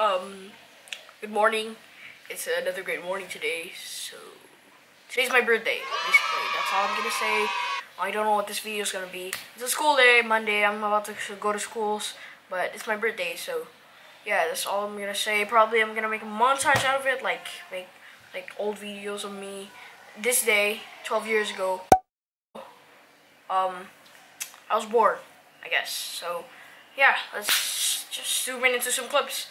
Um, good morning. It's another great morning today. So, today's my birthday, basically. That's all I'm gonna say. I don't know what this video is gonna be. It's a school day, Monday. I'm about to go to schools, but it's my birthday, so yeah, that's all I'm gonna say. Probably I'm gonna make a montage out of it, like make like old videos of me this day, 12 years ago. Um, I was bored, I guess. So yeah, let's just zoom in into some clips.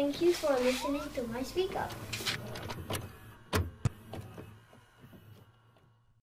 Thank you for listening to my speak up.